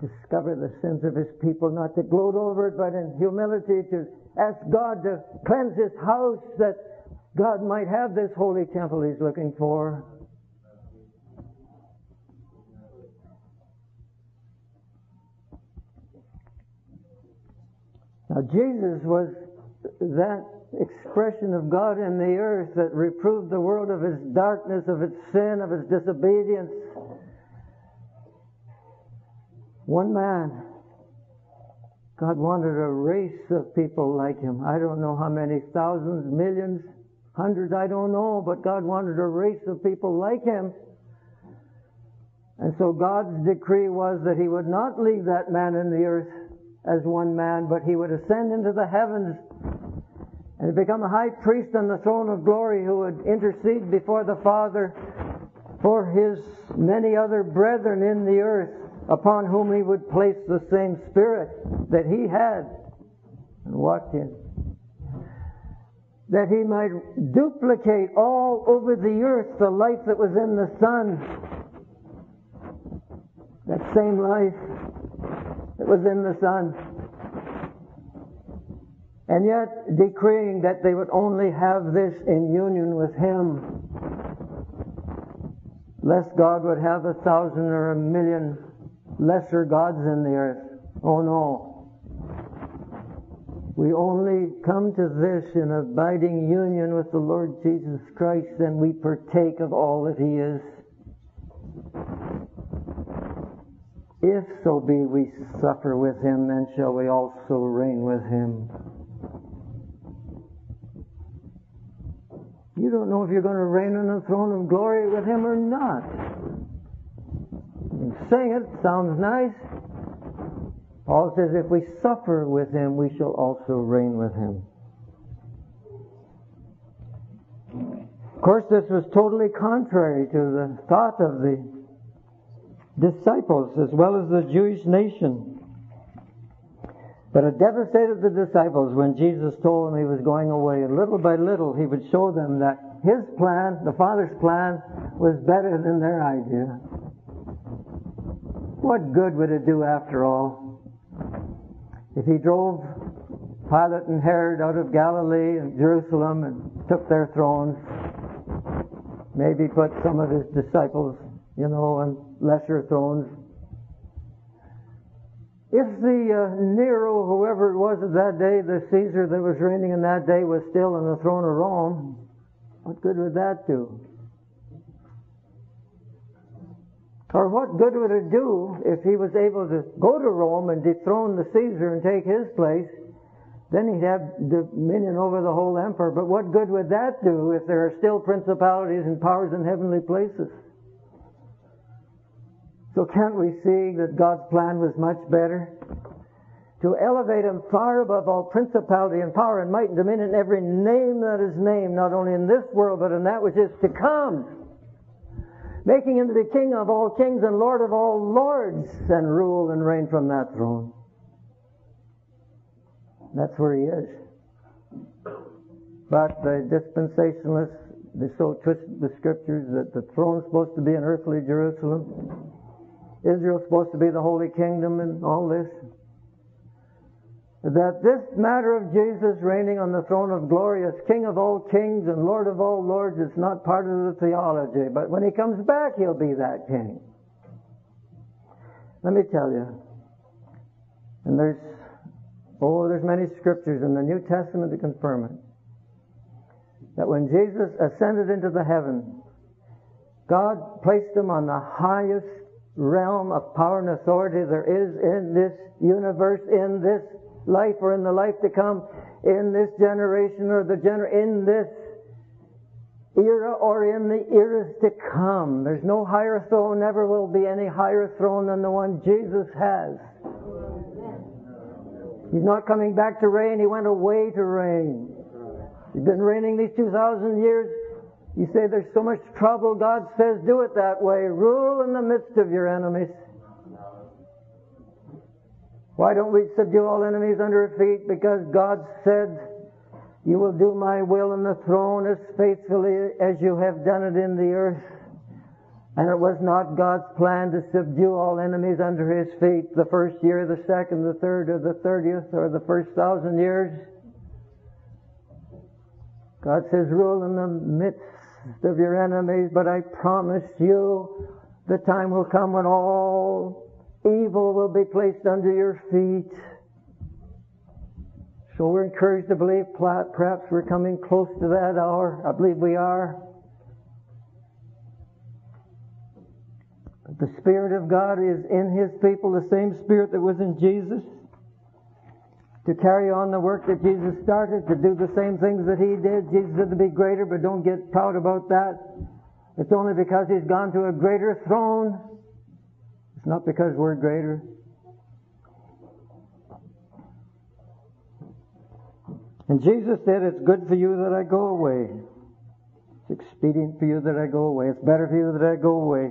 discover the sins of his people, not to gloat over it, but in humility to ask God to cleanse his house that God might have this holy temple he's looking for. Now, Jesus was that expression of God in the earth that reproved the world of its darkness, of its sin, of its disobedience. One man. God wanted a race of people like him. I don't know how many thousands, millions, hundreds, I don't know, but God wanted a race of people like him. And so God's decree was that he would not leave that man in the earth as one man, but he would ascend into the heavens and become a high priest on the throne of glory who would intercede before the Father for his many other brethren in the earth upon whom he would place the same spirit that he had and walked in. That he might duplicate all over the earth the life that was in the Son, That same life that was in the Son. and yet decreeing that they would only have this in union with Him, lest God would have a thousand or a million lesser gods in the earth. Oh no. We only come to this in abiding union with the Lord Jesus Christ, and we partake of all that He is. If so be we suffer with Him, then shall we also reign with Him. You don't know if you're going to reign on the throne of glory with him or not. Sing it, sounds nice. Paul says, if we suffer with him, we shall also reign with him. Of course, this was totally contrary to the thought of the disciples as well as the Jewish nation. But it devastated the disciples when Jesus told them he was going away. And little by little, he would show them that his plan, the Father's plan, was better than their idea. What good would it do after all? If he drove Pilate and Herod out of Galilee and Jerusalem and took their thrones, maybe put some of his disciples, you know, on lesser thrones, if the uh, Nero, whoever it was of that day, the Caesar that was reigning in that day, was still on the throne of Rome, what good would that do? Or what good would it do if he was able to go to Rome and dethrone the Caesar and take his place? Then he'd have dominion over the whole empire. But what good would that do if there are still principalities and powers in heavenly places? So can't we see that God's plan was much better? To elevate him far above all principality and power and might and dominion, every name that is named, not only in this world, but in that which is to come. Making him the King of all kings and Lord of all lords, and rule and reign from that throne. That's where he is. But the dispensationalists, they so twist the scriptures that the throne's supposed to be in earthly Jerusalem. Israel's supposed to be the holy kingdom and all this. That this matter of Jesus reigning on the throne of glory as King of all kings and Lord of all lords is not part of the theology, but when he comes back, he'll be that king. Let me tell you, and there's, oh, there's many scriptures in the New Testament to confirm it, that when Jesus ascended into the heaven, God placed him on the highest realm of power and authority there is in this universe, in this life or in the life to come, in this generation or the gener in this era or in the eras to come. There's no higher throne, never will be any higher throne than the one Jesus has. He's not coming back to reign, he went away to reign. He's been reigning these 2,000 years you say there's so much trouble. God says do it that way. Rule in the midst of your enemies. Why don't we subdue all enemies under our feet? Because God said, You will do my will in the throne as faithfully as you have done it in the earth. And it was not God's plan to subdue all enemies under his feet the first year, the second, the third, or the thirtieth, or the first thousand years. God says, rule in the midst of your enemies, but I promise you the time will come when all evil will be placed under your feet. So we're encouraged to believe perhaps we're coming close to that hour. I believe we are. The Spirit of God is in His people, the same Spirit that was in Jesus, to carry on the work that Jesus started, to do the same things that He did. Jesus said to be greater, but don't get proud about that. It's only because He's gone to a greater throne. Not because we're greater. And Jesus said, It's good for you that I go away. It's expedient for you that I go away. It's better for you that I go away.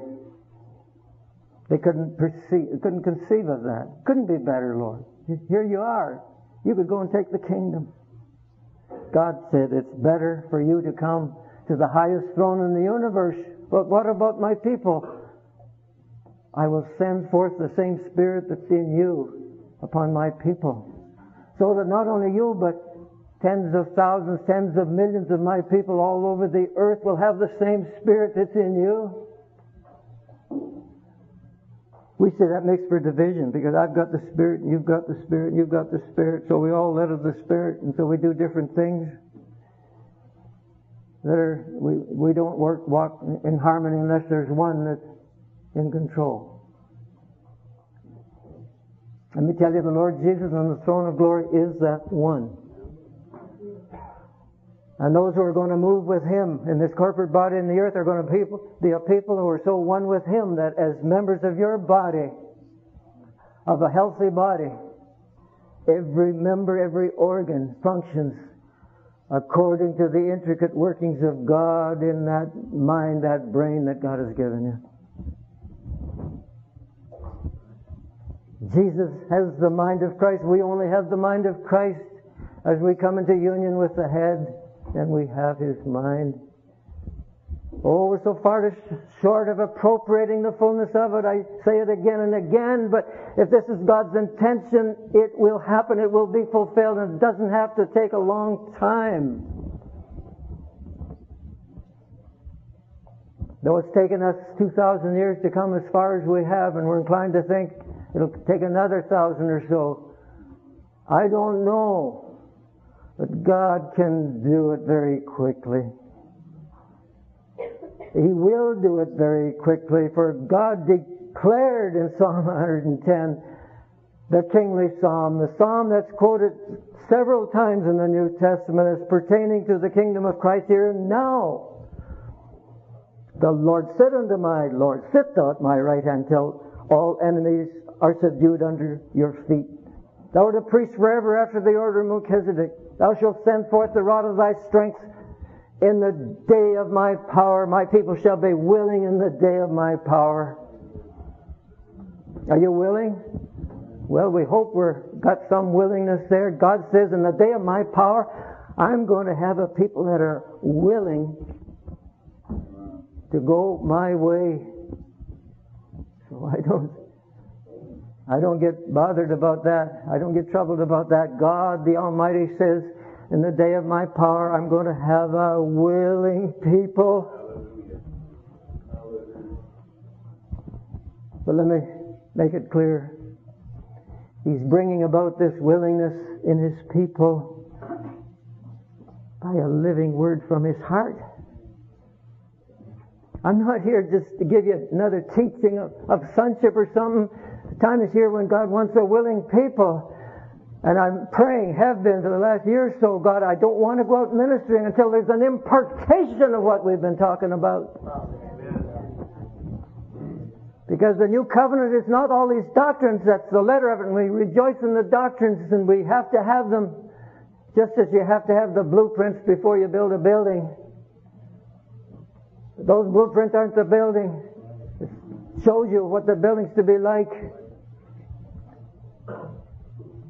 They couldn't perceive, couldn't conceive of that. Couldn't be better, Lord. Here you are. You could go and take the kingdom. God said, it's better for you to come to the highest throne in the universe. But what about my people? I will send forth the same spirit that's in you upon my people. So that not only you, but tens of thousands, tens of millions of my people all over the earth will have the same spirit that's in you. We say that makes for division because I've got the Spirit and you've got the Spirit and you've got the Spirit, so we all led of the Spirit and so we do different things that are, we, we don't work, walk in harmony unless there's one that's in control. Let me tell you, the Lord Jesus on the throne of glory is that one. And those who are going to move with Him in this corporate body in the earth are going to be a people who are so one with Him that as members of your body, of a healthy body, every member, every organ functions according to the intricate workings of God in that mind, that brain that God has given you. Jesus has the mind of Christ. We only have the mind of Christ as we come into union with the head and we have His mind. Oh, we're so far short of appropriating the fullness of it. I say it again and again, but if this is God's intention, it will happen, it will be fulfilled, and it doesn't have to take a long time. Though it's taken us 2,000 years to come as far as we have, and we're inclined to think it'll take another thousand or so, I don't know. But God can do it very quickly. He will do it very quickly, for God declared in Psalm 110, the kingly psalm, the psalm that's quoted several times in the New Testament as pertaining to the kingdom of Christ here and now. The Lord said unto my Lord, Sit thou at my right hand till all enemies are subdued under your feet. Thou art a priest forever after the order of Melchizedek. Thou shalt send forth the rod of thy strength in the day of my power. My people shall be willing in the day of my power. Are you willing? Well, we hope we've got some willingness there. God says, in the day of my power, I'm going to have a people that are willing to go my way. So I don't I don't get bothered about that. I don't get troubled about that. God, the Almighty, says, in the day of my power, I'm going to have a willing people. But let me make it clear. He's bringing about this willingness in his people by a living word from his heart. I'm not here just to give you another teaching of, of sonship or something. Time is here when God wants a willing people. And I'm praying, have been for the last year or so, God, I don't want to go out ministering until there's an impartation of what we've been talking about. Because the new covenant is not all these doctrines, that's the letter of it, and we rejoice in the doctrines, and we have to have them just as you have to have the blueprints before you build a building. Those blueprints aren't the building. It shows you what the building's to be like.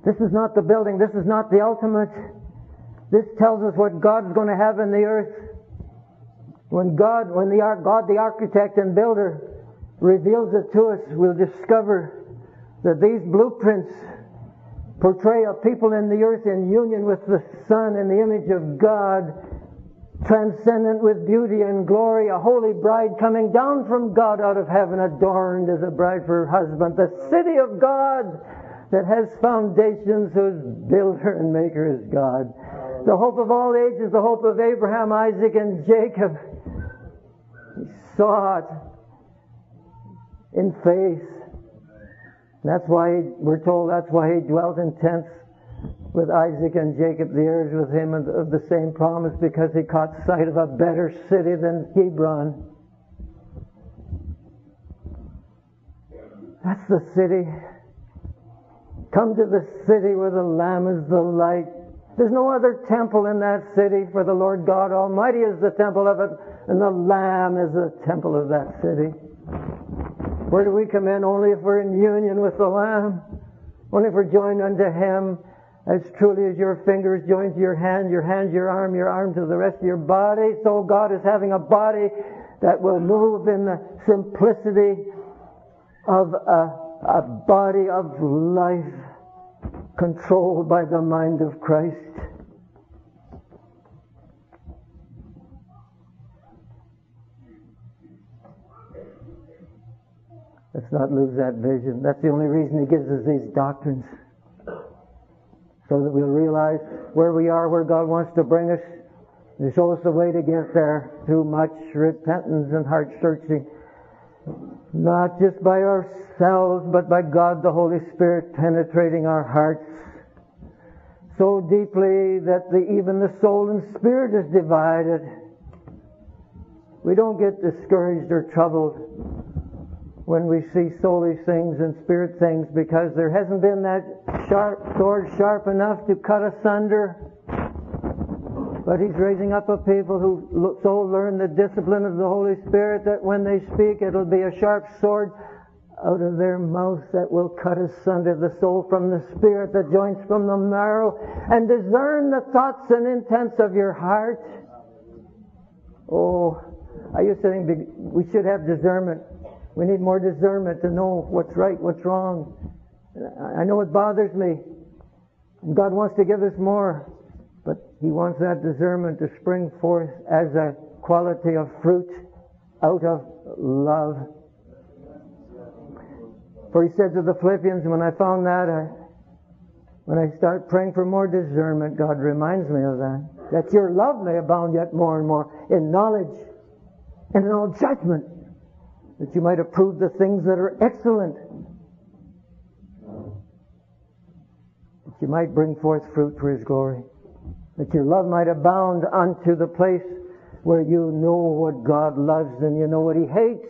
This is not the building. This is not the ultimate. This tells us what God's going to have in the earth. When God, when the God, the architect and builder, reveals it to us, we'll discover that these blueprints portray a people in the earth in union with the Son in the image of God, transcendent with beauty and glory, a holy bride coming down from God out of heaven, adorned as a bride for her husband, the city of God that has foundations whose builder and maker is God. The hope of all ages, the hope of Abraham, Isaac, and Jacob. He saw it in faith. That's why we're told that's why he dwelt in tents with Isaac and Jacob, the heirs with him of the same promise, because he caught sight of a better city than Hebron. That's the city. Come to the city where the Lamb is the light. There's no other temple in that city, for the Lord God Almighty is the temple of it, and the Lamb is the temple of that city. Where do we come in? Only if we're in union with the Lamb. Only if we're joined unto Him as truly as your fingers joined to your hand, your hand, your arm, your arm to the rest of your body. So God is having a body that will move in the simplicity of a, a body of life controlled by the mind of Christ. Let's not lose that vision. That's the only reason He gives us these doctrines. So that we'll realize where we are, where God wants to bring us, and show us the way to get there through much repentance and heart searching. Not just by ourselves, but by God the Holy Spirit penetrating our hearts so deeply that the, even the soul and spirit is divided. We don't get discouraged or troubled when we see soulish things and spirit things because there hasn't been that sharp sword sharp enough to cut asunder. But he's raising up a people who so learn the discipline of the Holy Spirit that when they speak, it'll be a sharp sword out of their mouth that will cut asunder the soul from the spirit, the joints from the marrow, and discern the thoughts and intents of your heart. Oh, I used to think we should have discernment we need more discernment to know what's right, what's wrong. I know it bothers me. God wants to give us more, but He wants that discernment to spring forth as a quality of fruit out of love. For He said to the Philippians, when I found that, I, when I start praying for more discernment, God reminds me of that. That your love may abound yet more and more in knowledge and in all judgment that you might approve the things that are excellent, that you might bring forth fruit for His glory, that your love might abound unto the place where you know what God loves and you know what He hates,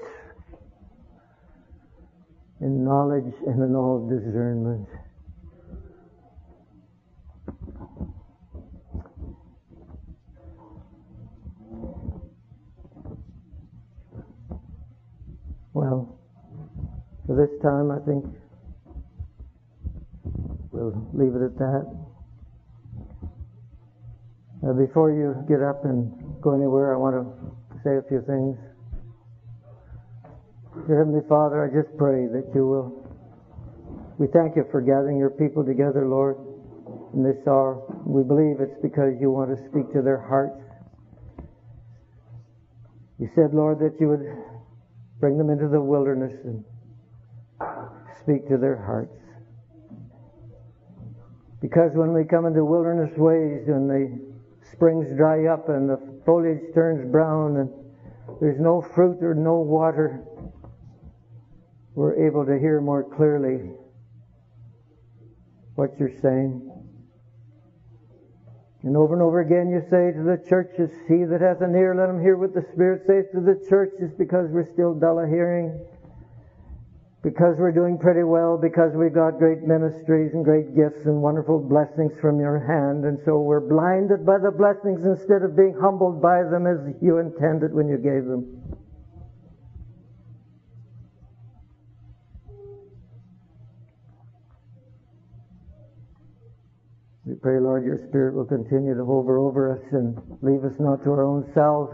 in knowledge and in all discernment. Well, for this time, I think we'll leave it at that. Before you get up and go anywhere, I want to say a few things. Dear Heavenly Father, I just pray that you will. We thank you for gathering your people together, Lord, in this hour. We believe it's because you want to speak to their hearts. You said, Lord, that you would Bring them into the wilderness and speak to their hearts. Because when we come into wilderness ways and the springs dry up and the foliage turns brown and there's no fruit or no water, we're able to hear more clearly what you're saying. And over and over again you say to the churches, He that hath an ear, let him hear what the Spirit says to the churches because we're still dull of hearing. Because we're doing pretty well, because we've got great ministries and great gifts and wonderful blessings from your hand, and so we're blinded by the blessings instead of being humbled by them as you intended when you gave them. We pray, Lord, your Spirit will continue to hover over us and leave us not to our own selves,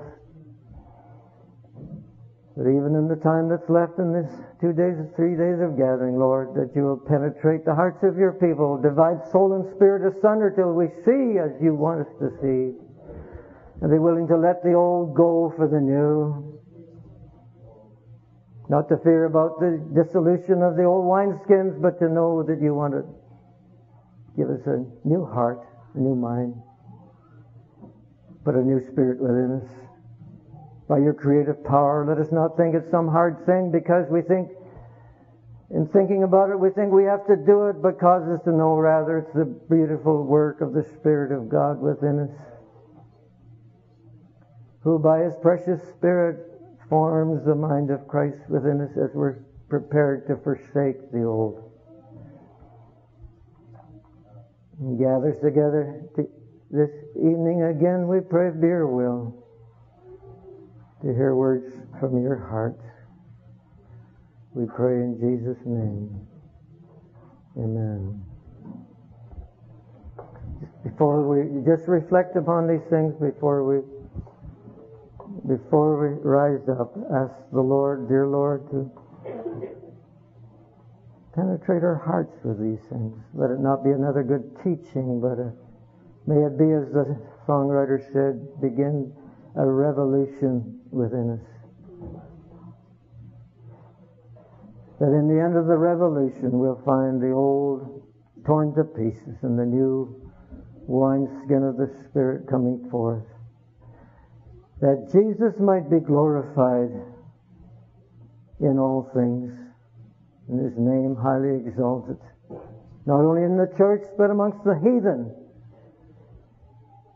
But even in the time that's left in this two days, or three days of gathering, Lord, that you will penetrate the hearts of your people, divide soul and spirit asunder till we see as you want us to see, and be willing to let the old go for the new. Not to fear about the dissolution of the old wineskins, but to know that you want to give us a new heart, a new mind, put a new spirit within us by your creative power. Let us not think it's some hard thing because we think, in thinking about it, we think we have to do it, but cause us to know rather it's the beautiful work of the Spirit of God within us, who by His precious Spirit forms the mind of Christ within us as we're prepared to forsake the old. And gathers together to this evening again, we pray, dear will to hear words from your heart. We pray in Jesus' name. Amen. Before we just reflect upon these things before we before we rise up, ask the Lord, dear Lord, to penetrate our hearts with these things. Let it not be another good teaching, but a, may it be, as the songwriter said, begin a revolution within us. That in the end of the revolution, we'll find the old torn to pieces and the new wineskin of the Spirit coming forth. That Jesus might be glorified in all things, and his name highly exalted, not only in the church, but amongst the heathen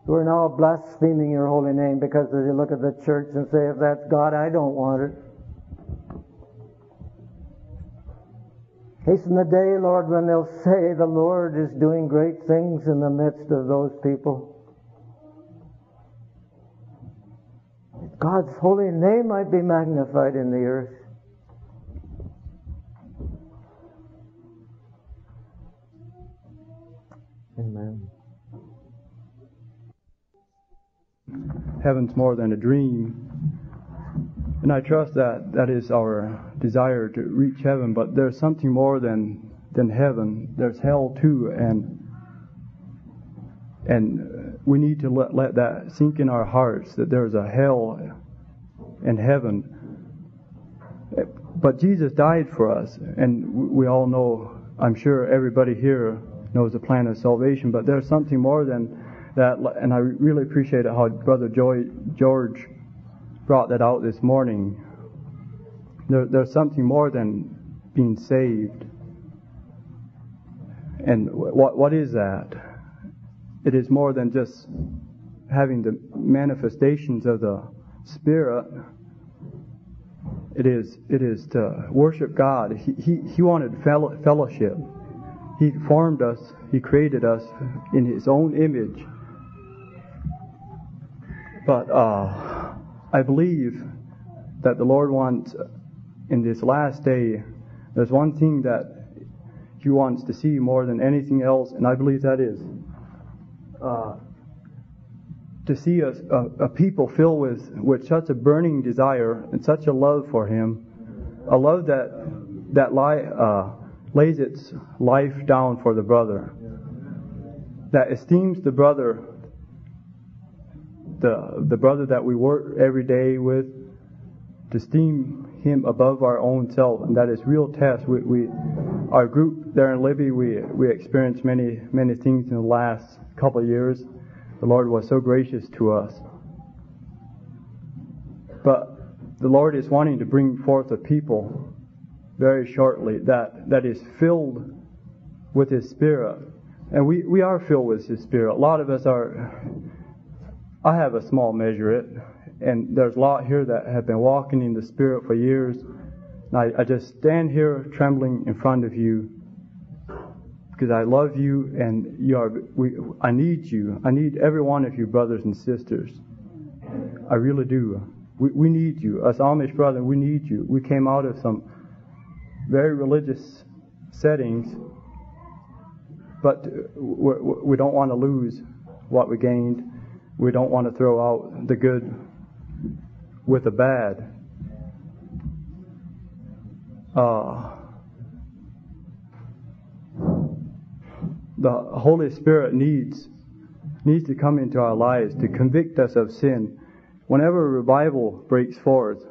who are now blaspheming your holy name because they look at the church and say, if that's God, I don't want it. Hasten the day, Lord, when they'll say the Lord is doing great things in the midst of those people. God's holy name might be magnified in the earth. Amen. Heaven's more than a dream. And I trust that that is our desire to reach heaven, but there's something more than than heaven. There's hell too, and and we need to let, let that sink in our hearts that there's a hell and heaven. But Jesus died for us, and we all know, I'm sure everybody here knows the plan of salvation, but there's something more than that, and I really appreciate how Brother Joy, George brought that out this morning. There, there's something more than being saved. And what, what is that? It is more than just having the manifestations of the Spirit. It is, it is to worship God. He, he, he wanted fellowship. He formed us, He created us in His own image. But uh, I believe that the Lord wants, in this last day, there's one thing that He wants to see more than anything else, and I believe that is uh, to see a, a, a, people filled with, with such a burning desire and such a love for Him, a love that that uh, lays its life down for the brother, that esteems the brother the the brother that we work every day with to esteem him above our own self, and that is real test. We, we our group there in Libby, we we experienced many many things in the last couple of years. The Lord was so gracious to us, but the Lord is wanting to bring forth a people very shortly that that is filled with His Spirit, and we we are filled with His Spirit. A lot of us are I have a small measure it, and there's a lot here that have been walking in the Spirit for years. I, I just stand here trembling in front of you because I love you and you are. We, I need you. I need every one of you, brothers and sisters. I really do. We, we need you. Us Amish brothers, we need you. We came out of some very religious settings, but we, we don't want to lose what we gained. We don't want to throw out the good with the bad. uh, the Holy Spirit needs needs to come into our lives to convict us of sin. Whenever a revival breaks forth,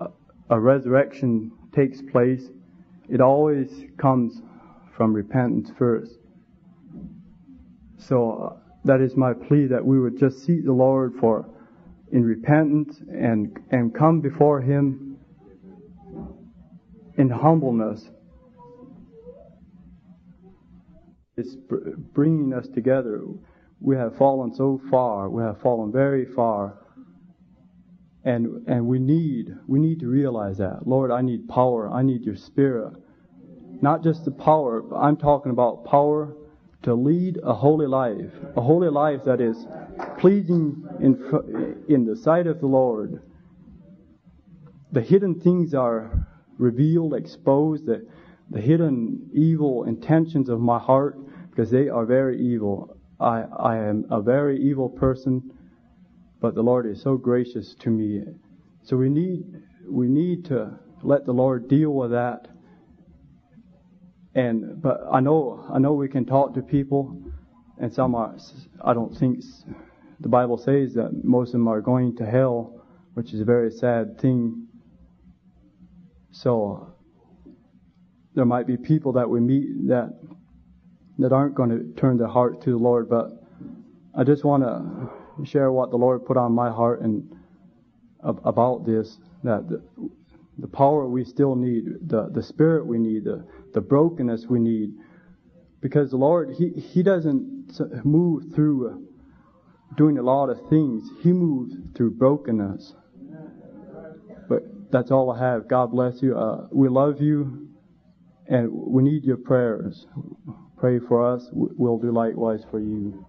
a, a resurrection takes place, it always comes from repentance first. So that is my plea that we would just seek the Lord for in repentance and and come before Him in humbleness. It's bringing us together. We have fallen so far. We have fallen very far. And, and we need, we need to realize that. Lord, I need power. I need your spirit. Not just the power, I'm talking about power to lead a holy life. A holy life that is pleasing in, in the sight of the Lord. The hidden things are revealed, exposed, the, the hidden evil intentions of my heart, because they are very evil. I, I am a very evil person, but the Lord is so gracious to me. So we need, we need to let the Lord deal with that. And, but I know, I know we can talk to people, and some are, I don't think, the Bible says that most of them are going to hell, which is a very sad thing. So, there might be people that we meet that, that aren't going to turn their heart to the Lord, but I just want to share what the Lord put on my heart and about this, that the, power we still need, the, the spirit we need, the, the brokenness we need. Because the Lord, He, He doesn't move through doing a lot of things. He moves through brokenness. But that's all I have. God bless you. Uh, we love you, and we need your prayers. Pray for us. We'll do likewise for you.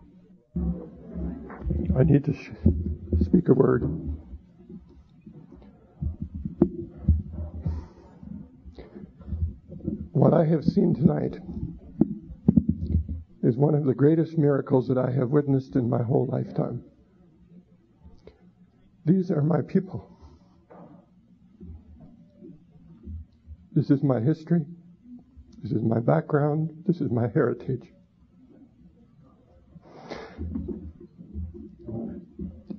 I need to sh- speak a word. What I have seen tonight is one of the greatest miracles that I have witnessed in my whole lifetime. These are my people. This is my history. This is my background. This is my heritage.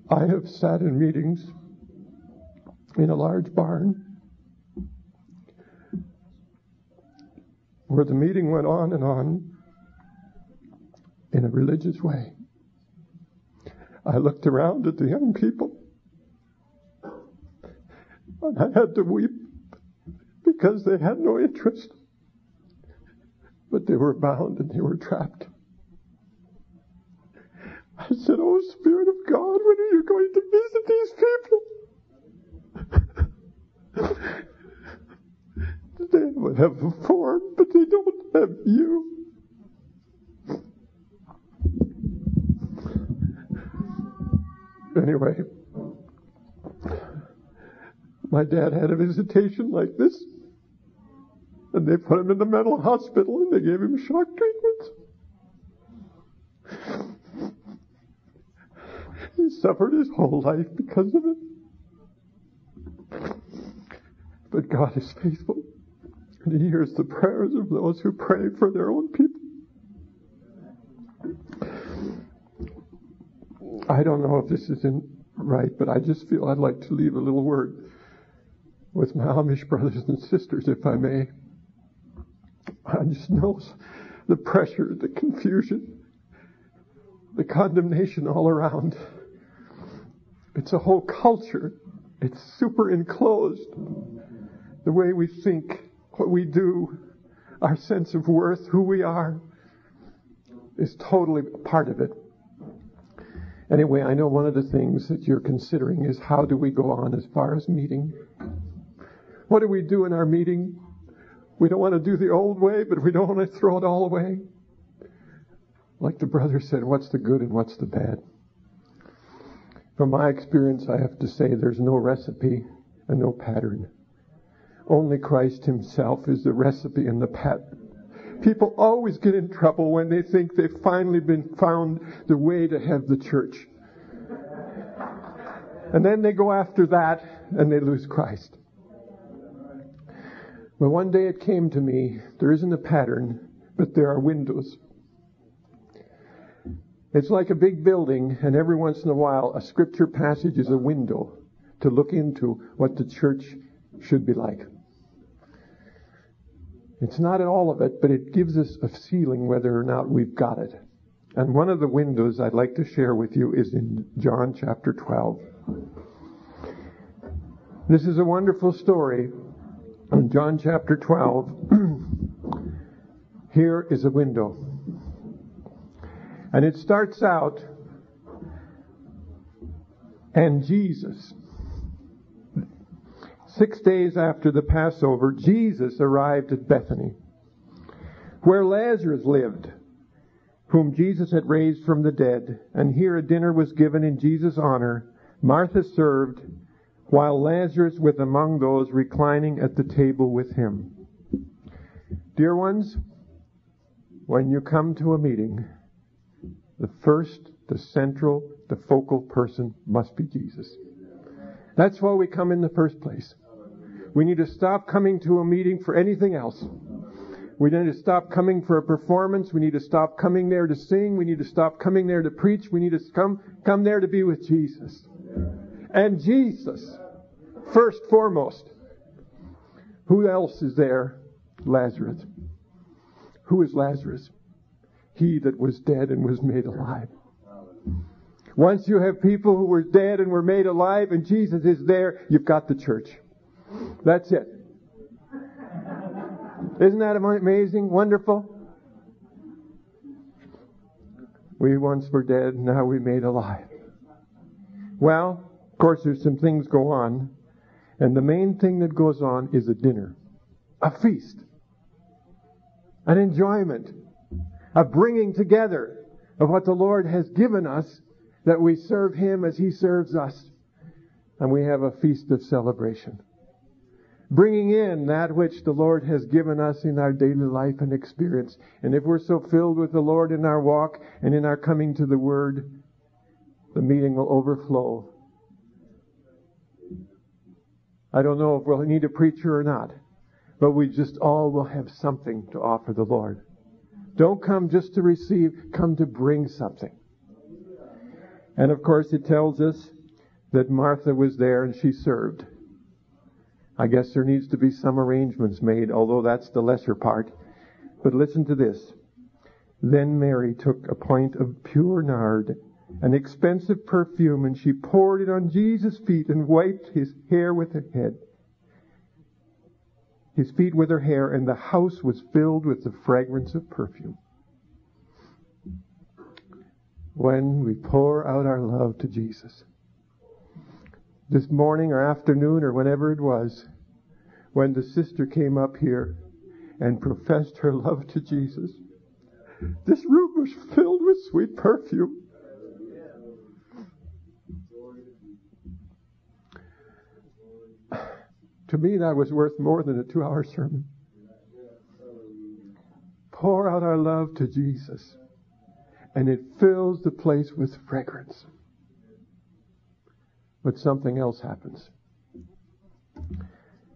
I have sat in meetings in a large barn where the meeting went on and on in a religious way. I looked around at the young people and I had to weep because they had no interest. But they were bound and they were trapped. I said, Oh, Spirit of God, when are you going to visit these people? They would have a form, but they don't have you. Anyway, my dad had a visitation like this, and they put him in the mental hospital and they gave him shock treatments. He suffered his whole life because of it. But God is faithful, and He hears the prayers of those who pray for their own people. I don't know if this is right, but I just feel I'd like to leave a little word with my Amish brothers and sisters, if I may. I just know the pressure, the confusion, the condemnation all around. It's a whole culture. It's super enclosed. The way we think, what we do, our sense of worth, who we are, is totally part of it. Anyway, I know one of the things that you're considering is how do we go on as far as meeting? What do we do in our meeting? We don't want to do the old way, but we don't want to throw it all away. Like the brother said, what's the good and what's the bad? From my experience, I have to say there's no recipe and no pattern. Only Christ Himself is the recipe and the pattern. People always get in trouble when they think they've finally been found the way to have the church. And then they go after that and they lose Christ. But one day it came to me there isn't a pattern, but there are windows. It's like a big building, and every once in a while, a scripture passage is a window to look into what the church should be like. It's not all of it, but it gives us a feeling whether or not we've got it. And one of the windows I'd like to share with you is in John chapter 12. This is a wonderful story. In John chapter 12, here is a window. And it starts out, and Jesus. Six days after the Passover, Jesus arrived at Bethany, where Lazarus lived, whom Jesus had raised from the dead. And here a dinner was given in Jesus' honor. Martha served, while Lazarus was among those reclining at the table with him. Dear ones, when you come to a meeting, the first, the central, the focal person must be Jesus. That's why we come in the first place. We need to stop coming to a meeting for anything else. We need to stop coming for a performance. We need to stop coming there to sing. We need to stop coming there to preach. We need to come, come there to be with Jesus. And Jesus, first foremost. Who else is there? Lazarus. Who is Lazarus? He that was dead and was made alive. Once you have people who were dead and were made alive and Jesus is there, you've got the church. That's it. Isn't that amazing? Wonderful? We once were dead, now we made alive. Well, of course, there's some things go on, and the main thing that goes on is a dinner, a feast, an enjoyment, a bringing together of what the Lord has given us that we serve Him as He serves us. And we have a feast of celebration. Bringing in that which the Lord has given us in our daily life and experience. And if we're so filled with the Lord in our walk and in our coming to the Word, the meeting will overflow. I don't know if we'll need a preacher or not, but we just all will have something to offer the Lord. Don't come just to receive, come to bring something. And of course, it tells us that Martha was there and she served. I guess there needs to be some arrangements made, although that's the lesser part. But listen to this. Then Mary took a pint of pure nard, an expensive perfume, and she poured it on Jesus' feet and wiped his hair with her head his feet with her hair, and the house was filled with the fragrance of perfume. When we pour out our love to Jesus, this morning or afternoon or whenever it was, when the sister came up here and professed her love to Jesus, this room was filled with sweet perfume. To me, that was worth more than a two hour sermon. Pour out our love to Jesus, and it fills the place with fragrance. But something else happens.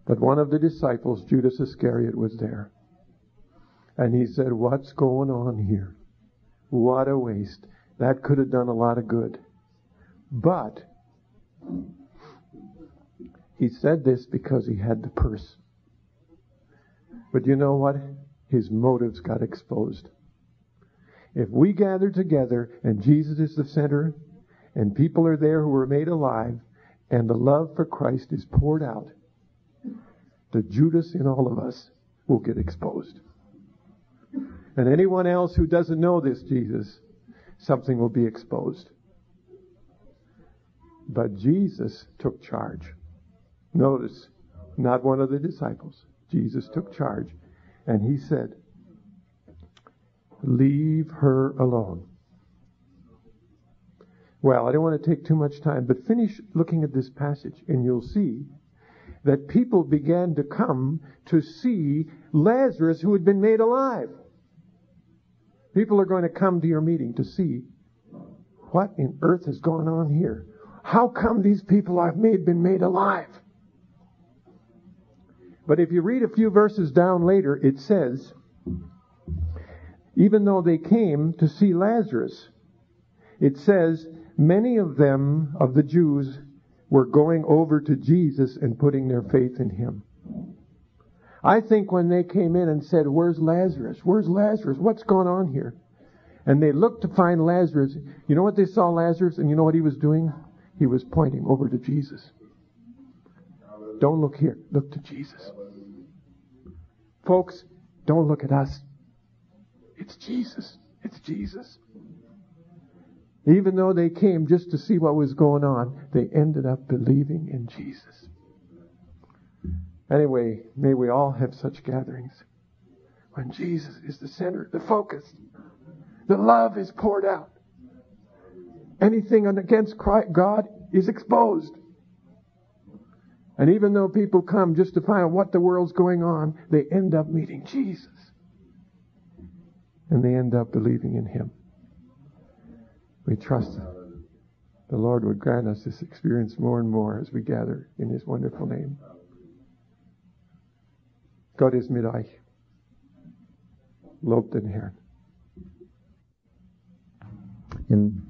But one of the disciples, Judas Iscariot, was there. And he said, What's going on here? What a waste. That could have done a lot of good. But he said this because he had the purse. But you know what? His motives got exposed. If we gather together and Jesus is the center and people are there who are made alive and the love for Christ is poured out, the Judas in all of us will get exposed. And anyone else who doesn't know this Jesus, something will be exposed. But Jesus took charge. Notice, not one of the disciples. Jesus took charge and he said, Leave her alone. Well, I don't want to take too much time, but finish looking at this passage and you'll see that people began to come to see Lazarus who had been made alive. People are going to come to your meeting to see what in earth has gone on here. How come these people I've made been made alive? But if you read a few verses down later, it says, even though they came to see Lazarus, it says, many of them, of the Jews, were going over to Jesus and putting their faith in him. I think when they came in and said, Where's Lazarus? Where's Lazarus? What's going on here? And they looked to find Lazarus. You know what they saw Lazarus? And you know what he was doing? He was pointing over to Jesus. Don't look here. Look to Jesus. Folks, don't look at us. It's Jesus. It's Jesus. Even though they came just to see what was going on, they ended up believing in Jesus. Anyway, may we all have such gatherings when Jesus is the center, the focus. The love is poured out. Anything against God is exposed. And even though people come just to find out what the world's going on, they end up meeting Jesus. And they end up believing in Him. We trust the Lord would grant us this experience more and more as we gather in His wonderful name. God is mit euch. Lobt den Herrn. In,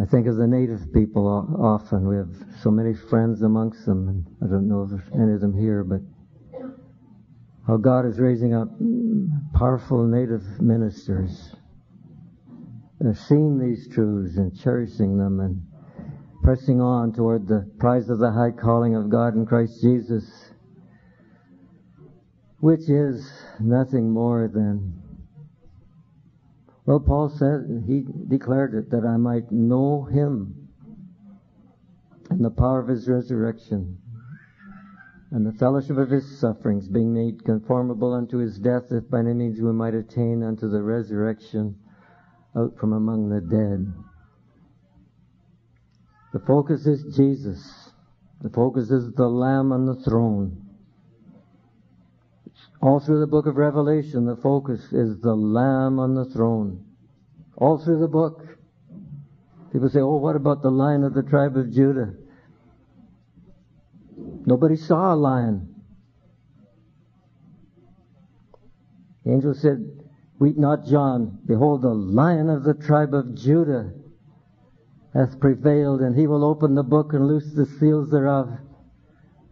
I think of the native people often. We have so many friends amongst them, and I don't know if there's any of them here, but how God is raising up powerful native ministers. Seeing these truths and cherishing them and pressing on toward the prize of the high calling of God in Christ Jesus which is nothing more than, well, Paul said, he declared it, that I might know him and the power of his resurrection and the fellowship of his sufferings, being made conformable unto his death, if by any means we might attain unto the resurrection out from among the dead. The focus is Jesus. The focus is the Lamb on the throne. All through the book of Revelation, the focus is the Lamb on the throne. All through the book. People say, oh, what about the lion of the tribe of Judah? Nobody saw a lion. The angel said, Weep not, John. Behold, the lion of the tribe of Judah hath prevailed, and he will open the book and loose the seals thereof.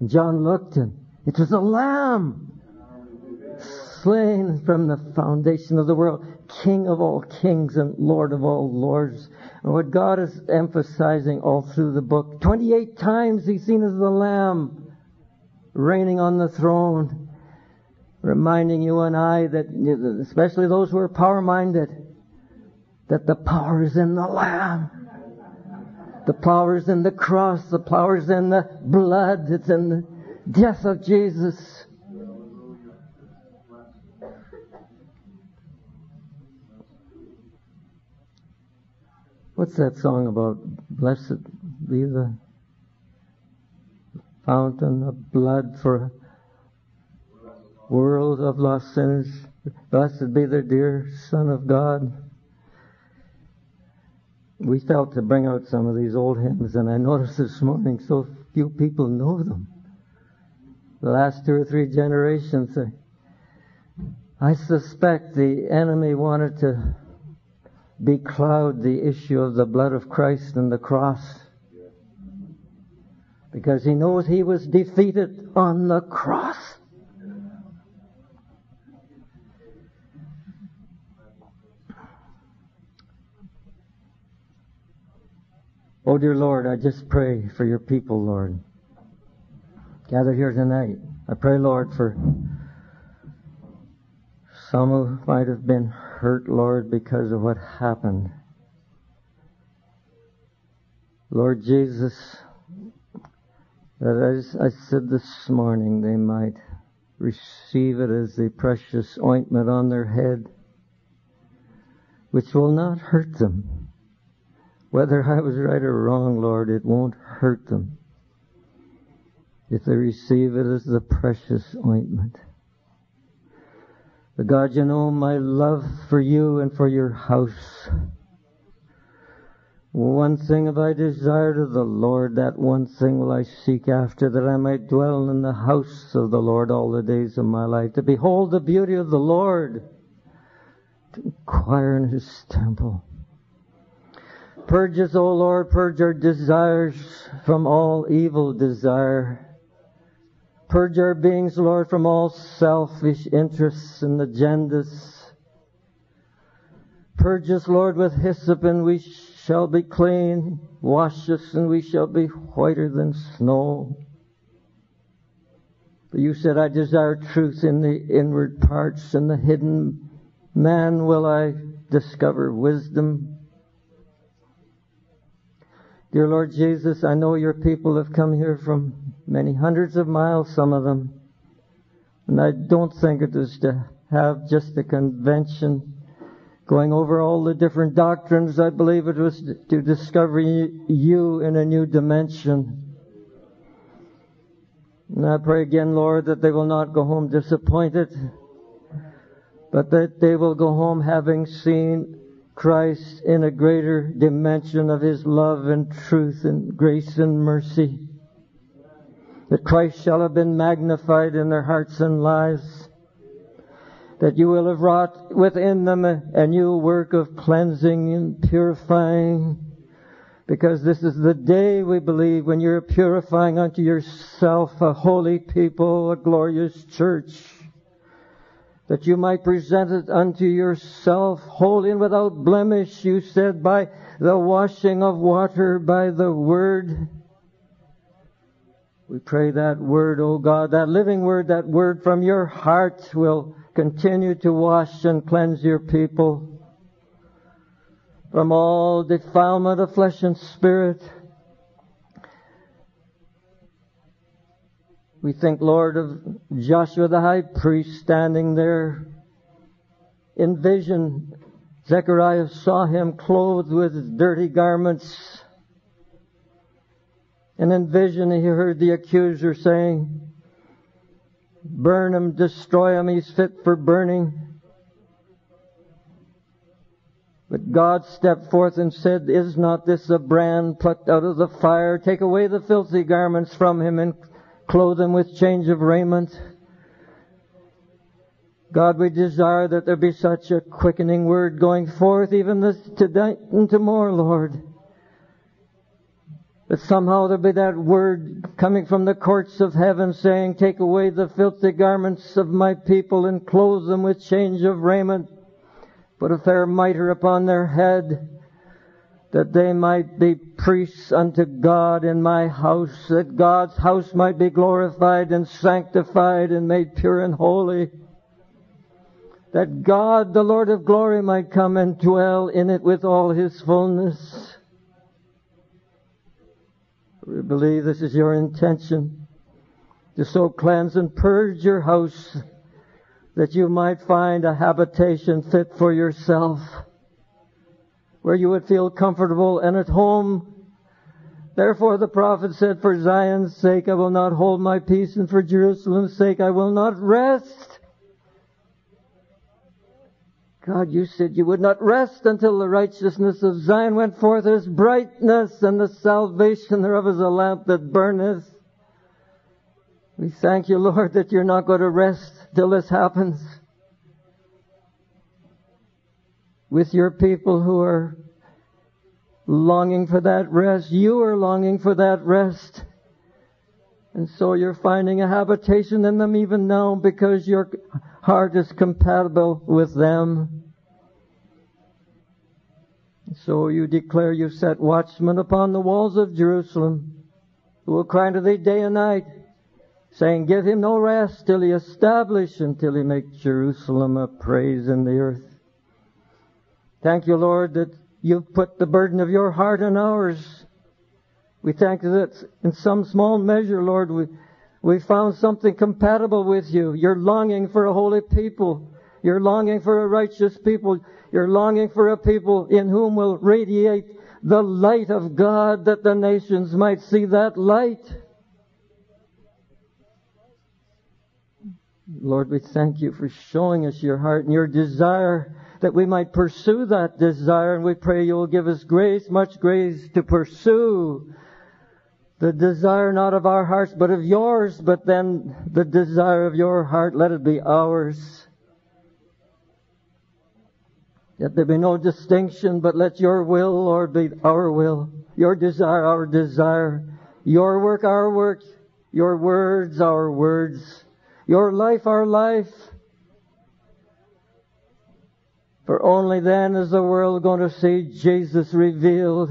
And John looked, and it was a lamb slain from the foundation of the world, King of all kings and Lord of all lords. And what God is emphasizing all through the book, 28 times he's seen as the Lamb reigning on the throne, reminding you and I that, especially those who are power minded, that the power is in the Lamb. The power is in the cross. The power is in the blood. It's in the death of Jesus. What's that song about? Blessed be the fountain of blood for world of lost sinners. Blessed be the dear Son of God. We felt to bring out some of these old hymns, and I noticed this morning so few people know them. The last two or three generations, uh, I suspect the enemy wanted to becloud the issue of the blood of Christ and the cross. Because he knows he was defeated on the cross. Oh, dear Lord, I just pray for your people, Lord. Gathered here tonight. I pray, Lord, for some who might have been hurt, Lord, because of what happened. Lord Jesus, that as I said this morning, they might receive it as the precious ointment on their head, which will not hurt them. Whether I was right or wrong, Lord, it won't hurt them if they receive it as the precious ointment. But God, you know my love for you and for your house. One thing have I desired of the Lord, that one thing will I seek after, that I might dwell in the house of the Lord all the days of my life, to behold the beauty of the Lord, to inquire in his temple. Purge us, O Lord, purge our desires from all evil desire. Purge our beings, Lord, from all selfish interests and agendas. Purge us, Lord, with hyssop, and we shall be clean. Wash us, and we shall be whiter than snow. For you said, I desire truth in the inward parts, and the hidden man will I discover wisdom. Dear Lord Jesus, I know your people have come here from many hundreds of miles, some of them. And I don't think it is to have just a convention going over all the different doctrines. I believe it was to discover you in a new dimension. And I pray again, Lord, that they will not go home disappointed, but that they will go home having seen Christ in a greater dimension of His love and truth and grace and mercy. That Christ shall have been magnified in their hearts and lives that you will have wrought within them a, new work of cleansing and purifying. Because this is the day we believe when you're purifying unto yourself a holy people, a glorious church. That you might present it unto yourself holy and without blemish, you said, by the washing of water, by the word. We pray that word, O God, that living word, that word from your heart will continue to wash and cleanse your people from all defilement of flesh and spirit. We think, Lord, of Joshua the high priest standing there. In vision, Zechariah saw him clothed with his dirty garments. And in vision, he heard the accuser saying, burn him, destroy him, he's fit for burning. But God stepped forth and said, Is not this a brand plucked out of the fire? Take away the filthy garments from him and clothe them with change of raiment. God, we desire that there be such a quickening word going forth even this today and tomorrow, Lord. That somehow there be that word coming from the courts of heaven saying, Take away the filthy garments of my people and clothe them with change of raiment. Put a fair mitre upon their head, that they might be priests unto God in my house, that God's house might be glorified and sanctified and made pure and holy. That God, the Lord of glory, might come and dwell in it with all his fullness. We believe this is your intention to so cleanse and purge your house that you might find a habitation fit for yourself where you would feel comfortable and at home. Therefore the prophet said, for Zion's sake I will not hold my peace and for Jerusalem's sake I will not rest God, you said you would not rest until the righteousness of Zion went forth as brightness and the salvation thereof as a lamp that burneth. We thank you, Lord, that you're not going to rest till this happens. With your people who are longing for that rest, you are longing for that rest. And so you're finding a habitation in them even now because your heart is compatible with them. So you declare you set watchmen upon the walls of Jerusalem who will cry to thee day and night, saying, Give him no rest till he establish, until he make Jerusalem a praise in the earth. Thank you, Lord, that you've put the burden of your heart in ours we thank you that in some small measure, Lord, we, we found something compatible with you. You're longing for a holy people. You're longing for a righteous people. You're longing for a people in whom will radiate the light of God that the nations might see that light. Lord, we thank you for showing us your heart and your desire that we might pursue that desire. And we pray you will give us grace, much grace to pursue the desire not of our hearts, but of yours. But then the desire of your heart, let it be ours. Let there be no distinction, but let your will, Lord, be our will. Your desire, our desire. Your work, our work. Your words, our words. Your life, our life. For only then is the world going to see Jesus revealed.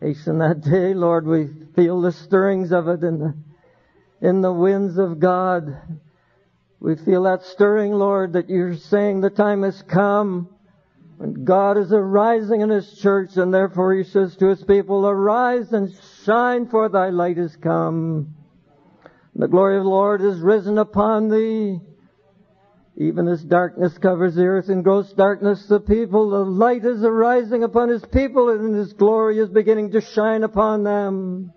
Hasten that day, Lord. We feel the stirrings of it in the, in the winds of God. We feel that stirring, Lord, that you're saying the time has come when God is arising in His church, and therefore He says to His people, Arise and shine, for thy light is come. The glory of the Lord is risen upon thee. Even as darkness covers the earth and gross darkness the people, the light is arising upon His people, and His glory is beginning to shine upon them.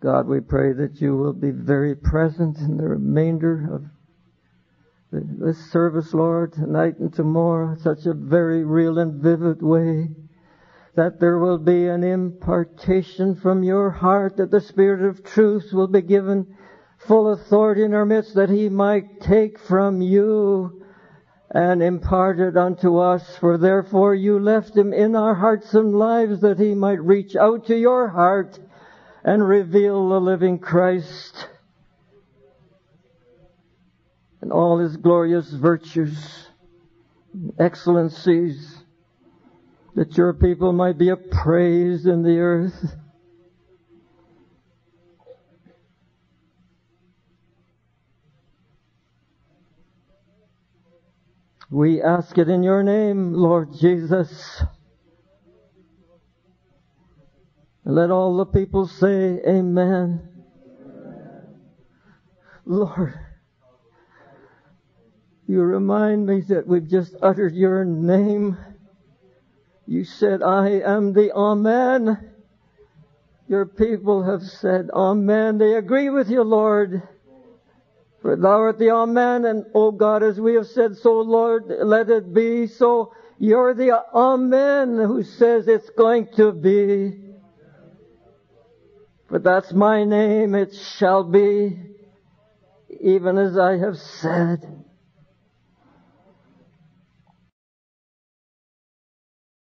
God, we pray that you will be very present in the remainder of this service, Lord, tonight and tomorrow, such a very real and vivid way. That there will be an impartation from your heart, that the Spirit of truth will be given full authority in our midst, that He might take from you and impart it unto us. For therefore you left Him in our hearts and lives, that He might reach out to your heart and reveal the living Christ and all his glorious virtues, excellencies, that your people might be appraised in the earth. We ask it in your name, Lord Jesus. Let all the people say, Amen. Lord, you remind me that we've just uttered your name. You said, I am the Amen. Your people have said, Amen. They agree with you, Lord. For thou art the Amen, and O God, as we have said so, Lord, let it be so. You're the Amen who says it's going to be. For that's my name, it shall be, even as I have said.